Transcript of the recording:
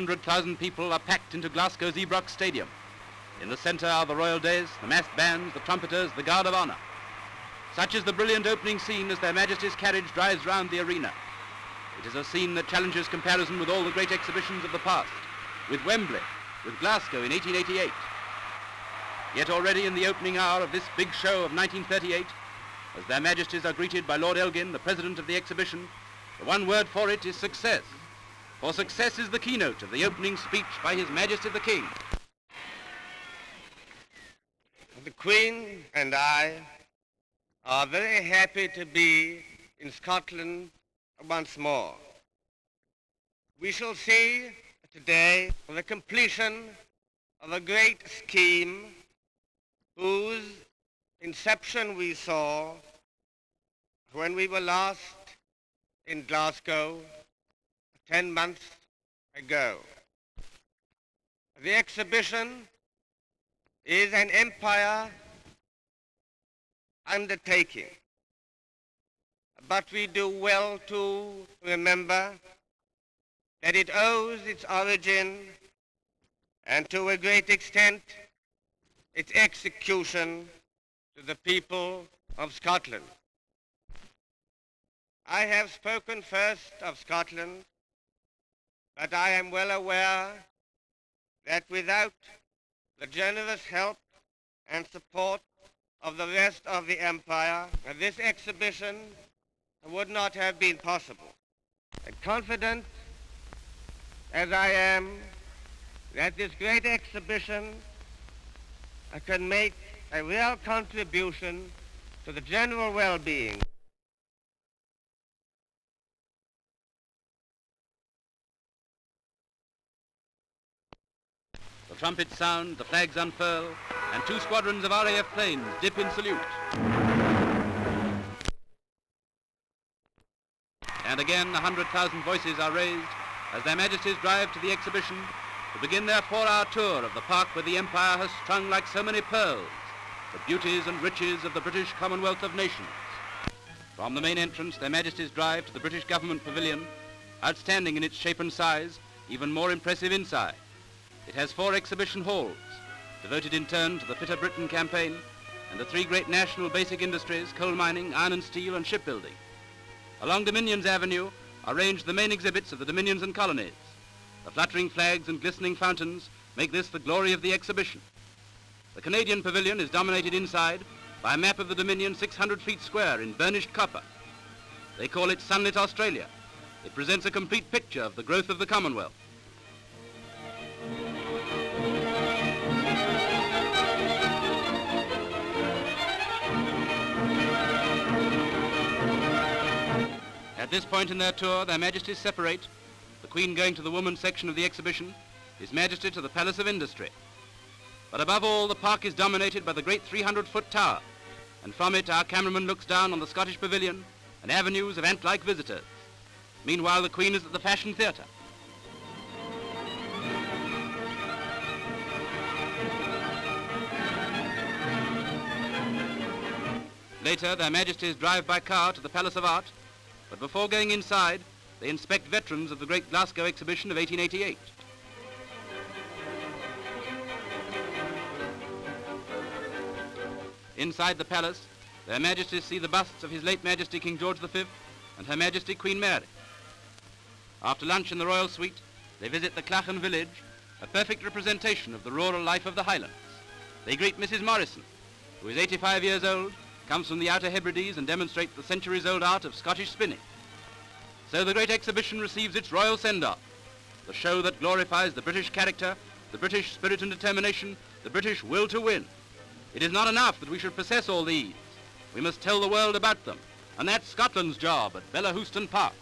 100,000 people are packed into Glasgow's Ibrox Stadium. In the centre are the royal dais, the massed bands, the trumpeters, the guard of honour. Such is the brilliant opening scene as Their Majesty's carriage drives round the arena. It is a scene that challenges comparison with all the great exhibitions of the past, with Wembley, with Glasgow in 1888. Yet already in the opening hour of this big show of 1938, as Their Majesties are greeted by Lord Elgin, the President of the exhibition, the one word for it is success. For success is the keynote of the opening speech by His Majesty the King. The Queen and I are very happy to be in Scotland once more. We shall see today the completion of a great scheme whose inception we saw when we were last in Glasgow 10 months ago. The exhibition is an empire undertaking. But we do well to remember that it owes its origin and to a great extent its execution to the people of Scotland. I have spoken first of Scotland, but I am well aware that without the generous help and support of the rest of the empire, this exhibition would not have been possible. And confident as I am that this great exhibition can make a real contribution to the general well-being trumpets sound, the flags unfurl, and two squadrons of RAF planes dip in salute. And again, a 100,000 voices are raised as their majesties drive to the exhibition to begin their four-hour tour of the park where the empire has strung like so many pearls the beauties and riches of the British Commonwealth of Nations. From the main entrance, their majesties drive to the British Government Pavilion, outstanding in its shape and size, even more impressive inside. It has four exhibition halls, devoted in turn to the Fitter Britain campaign and the three great national basic industries, coal mining, iron and steel, and shipbuilding. Along Dominions Avenue are ranged the main exhibits of the Dominions and Colonies. The fluttering flags and glistening fountains make this the glory of the exhibition. The Canadian pavilion is dominated inside by a map of the Dominion 600 feet square in burnished copper. They call it Sunlit Australia. It presents a complete picture of the growth of the Commonwealth. At this point in their tour, their majesties separate, the Queen going to the women's section of the exhibition, His Majesty to the Palace of Industry. But above all, the park is dominated by the great 300-foot tower, and from it our cameraman looks down on the Scottish Pavilion and avenues of ant-like visitors. Meanwhile, the Queen is at the Fashion Theatre. Later, their majesties drive by car to the Palace of Art, but before going inside, they inspect veterans of the great Glasgow exhibition of 1888. Inside the palace, their majesties see the busts of His late Majesty King George V and Her Majesty Queen Mary. After lunch in the royal suite, they visit the Clachan village, a perfect representation of the rural life of the Highlands. They greet Mrs. Morrison, who is 85 years old, comes from the Outer Hebrides and demonstrates the centuries-old art of Scottish spinning. So the great exhibition receives its royal send-off, the show that glorifies the British character, the British spirit and determination, the British will to win. It is not enough that we should possess all these. We must tell the world about them. And that's Scotland's job at Bellahouston Park.